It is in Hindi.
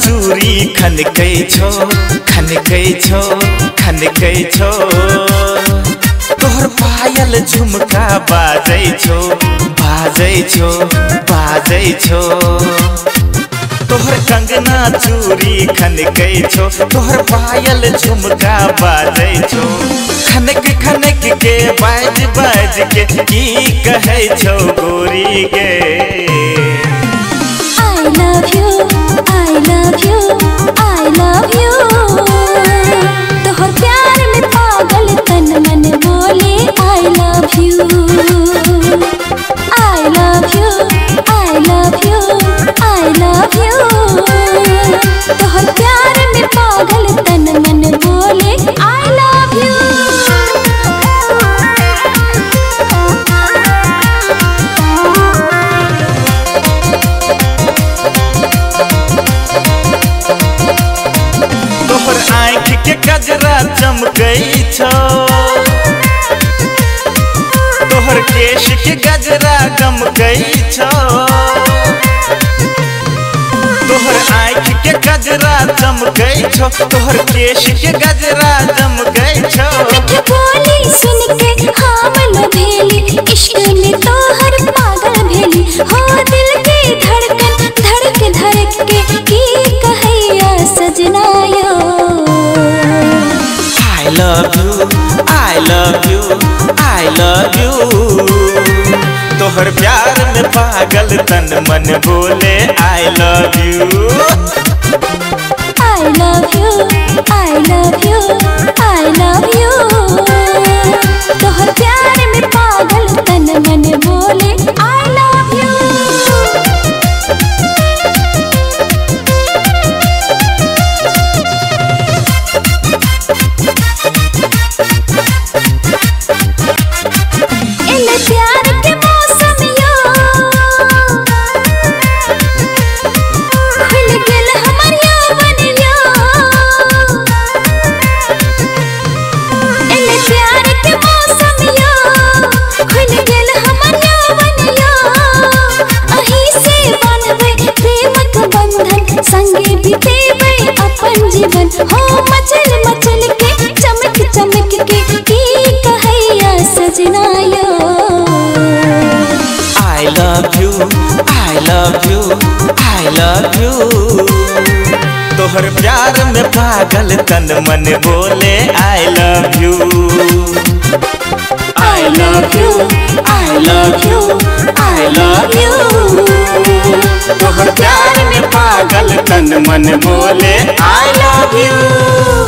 चूरी खनकै छो खनकै छो खनकै छो। तोहर पायल झुमका बाजै छो बाजै छो बाजै छो। तोहर कंगना चूरी खनकै छो, तोहर पायल झुमका बाजै छो। खनक खनक के बाज बाज के की कहै छो गोरी गे। You, के चमक तोहर केश के गजरा गमकै छो। तोहर आँख के गजरा चमक तोहर केश के गजरा चमक सुन के हम Love you, I love you तोहर प्यार में पागल तन मन बोले I love you I love you I love you तोहर प्यार में पागल तन मन बोले I love you I love you, I love you, I love you तोहर प्यार में पागल तन मन बोले I love you